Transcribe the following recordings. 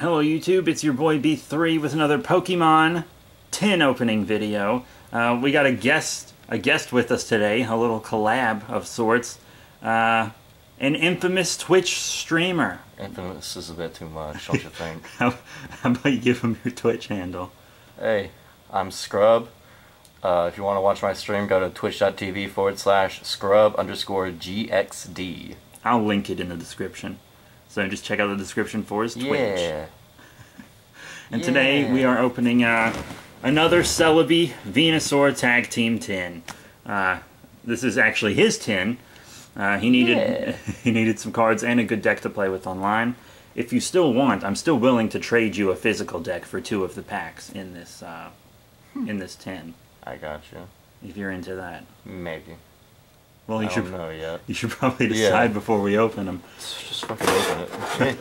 Hello YouTube, it's your boy B3 with another Pokemon tin opening video. Uh, we got a guest, a guest with us today, a little collab of sorts. Uh, an infamous Twitch streamer. Infamous is a bit too much, don't you think? How, how about you give him your Twitch handle? hey, I'm Scrub. Uh, if you want to watch my stream, go to twitch.tv forward slash scrub underscore GXD. I'll link it in the description. So just check out the description for his Twitch. Yeah. And today we are opening uh, another Celebi Venusaur Tag Team tin. Uh, this is actually his tin. Uh, he needed Yeah. he needed some cards and a good deck to play with online. If you still want, I'm still willing to trade you a physical deck for two of the packs in this uh, in this tin. I got you. If you're into that, Maybe. well, I you should don't know yet. you should probably Yeah. decide before we open them. Fucking open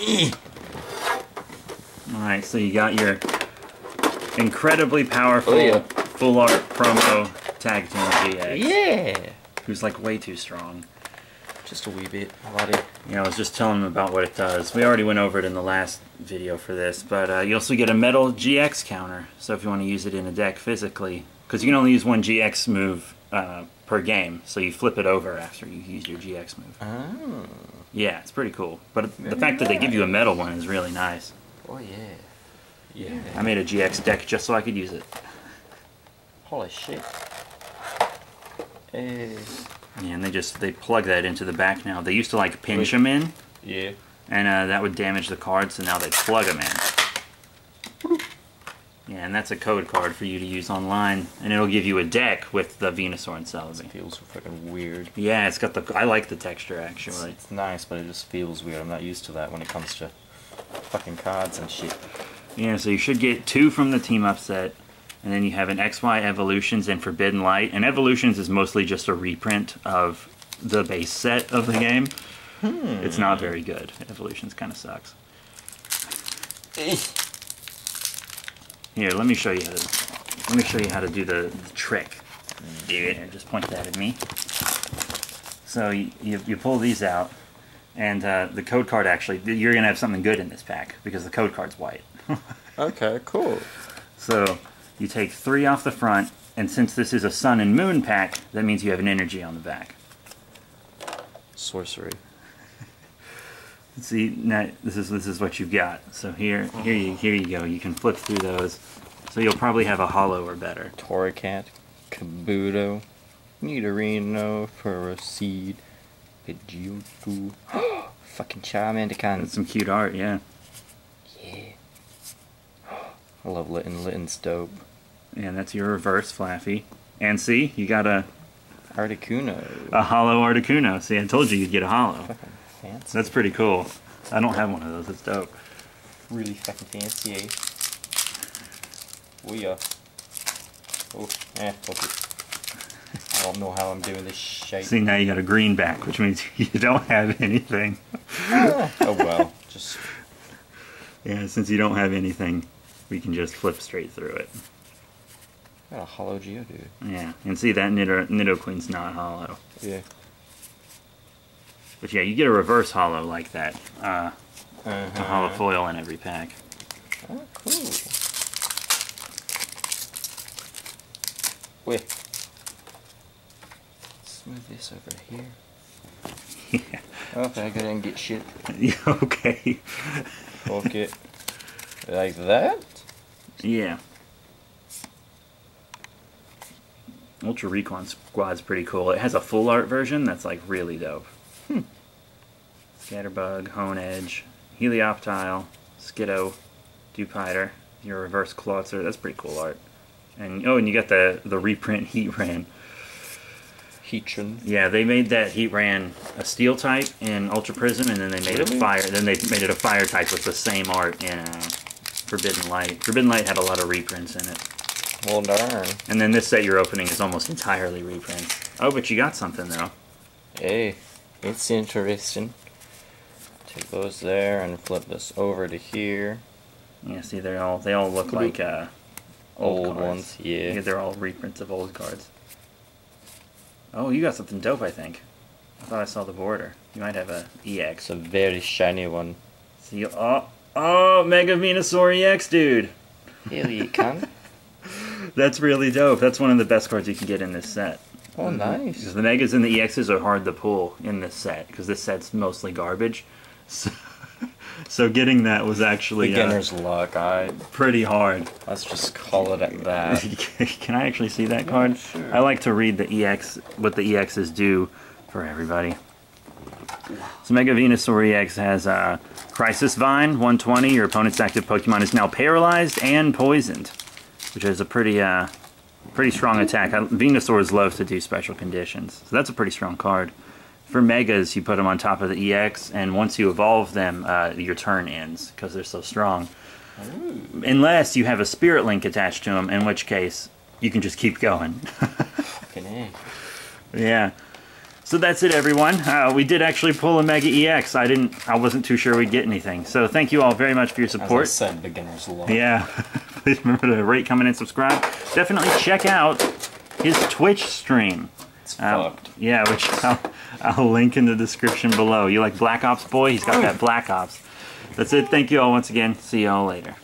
it. All right, so you got your incredibly powerful Oh, yeah. full art promo Tag Team GX. yeah. who's like way too strong. Just a wee bit. Buddy. You know, I was just telling him about what it does. We already went over it in the last video for this, but uh, you also get a metal GX counter. So if you want to use it in a deck physically, because you can only use one GX move uh, per game, so you flip it over after you use your GX move. Oh. Yeah, it's pretty cool. But the Very fact that they give you a metal one is really nice. Oh, yeah. Yeah. I made a GX deck just so I could use it. Holy shit. Hey. Yeah, and they just they plug that into the back now. They used to like pinch Wait. them in, Yeah. and uh, that would damage the card, so now they plug them in. Yeah, and that's a code card for you to use online, and it'll give you a deck with the Venusaur and Celebi. It feels fucking weird. Yeah, it's got the. I like the texture actually. It's nice, but it just feels weird. I'm not used to that when it comes to fucking cards and shit. Yeah, so you should get two from the team up set, and then you have an XY Evolutions and Forbidden Light. And Evolutions is mostly just a reprint of the base set of the game. Hmm. It's not very good. Evolutions kind of sucks. Here, let me show you how to. Let me show you how to do the, the trick. Do it. Here, just point that at me. So you, you, you pull these out, and uh, the code card actually, you're gonna have something good in this pack because the code card's white. Okay, cool. So you take three off the front, and since this is a sun and moon pack, that means you have an energy on the back. Sorcery. See, now this is this is what you've got. So here, here you here you go. You can flip through those. So you'll probably have a hollow or better. Torracat, Kabuto, Nidorino, Proceed, Pidgeotto, fucking Charmander That's some cute art, yeah. Yeah. I love Litten. Litten's dope. And that's your reverse Flaaffy. And see, you got a, Articuno. a hollow Articuno. See, I told you you'd get a hollow. Fancy. That's pretty cool. I don't have one of those. It's dope. really fucking fancy, eh? Oh yeah. Oh, eh, fuck it. I don't know how I'm doing this shit. See, now you got a green back, which means you don't have anything. oh well, just Yeah, since you don't have anything, we can just flip straight through it. got a hollow Geodude. Yeah, and see that Nido, Nidoqueen's not hollow. Yeah. But yeah, you get a reverse hollow like that. Uh, Uh-huh. a hollow foil in every pack. Oh, cool. Wait. Let's move this over here. yeah. Okay, I didn't get shit. Yeah, okay. Fuck it. Like that? Yeah. Ultra Recon Squad's pretty cool. It has a full art version that's like really dope. Hmm. Scatterbug, Honedge, Helioptile, Skiddo, Dewpider, your reverse Clawitzer. That's pretty cool art. And oh, and you got the the reprint Heat Ran. Heatran. Yeah, they made that Heatran a steel type in Ultra Prism, and then they made Really? it fire. Then they made it a fire type with the same art in uh, Forbidden Light. Forbidden Light had a lot of reprints in it. Well, darn. And then this set you're opening is almost entirely reprints. Oh, but you got something though. Hey, it's interesting. Take those there and flip this over to here. Yeah, see, they all they all look like uh, old, Old cards. ones, yeah. they're all reprints of old cards. Oh, you got something dope, I think. I thought I saw the border. You might have a EX. It's a very shiny one. See, oh, Oh, Mega Venusaur EX, dude. Here you can. That's really dope. That's one of the best cards you can get in this set. Oh, nice. Because the Megas and the EXs are hard to pull in this set, because this set's mostly garbage. So, so getting that was actually uh, Beginner's luck. I pretty hard. let's just call it at that. Can I actually see that card? sure. I like to read the EX, what the EXs do for everybody. So Mega Venusaur EX has uh, Crisis Vine, 120. Your opponent's active Pokemon is now paralyzed and poisoned, which is a pretty, uh, pretty strong attack. I, Venusaurs love to do special conditions, so that's a pretty strong card. For Megas, you put them on top of the EX, and once you evolve them, uh, your turn ends because they're so strong. Unless you have a Spirit Link attached to them, in which case you can just keep going. Yeah. So that's it, everyone. Uh, we did actually pull a Mega EX. I didn't. I wasn't too sure we'd get anything. So thank you all very much for your As I support. said, beginner's luck. Yeah. Please remember to rate, comment, and subscribe. Definitely check out his Twitch stream. It's Uh, fucked. yeah, which I'll, I'll link in the description below. You like Black Ops Boy? He's got that Black Ops. That's it. Thank you all once again. See y'all later.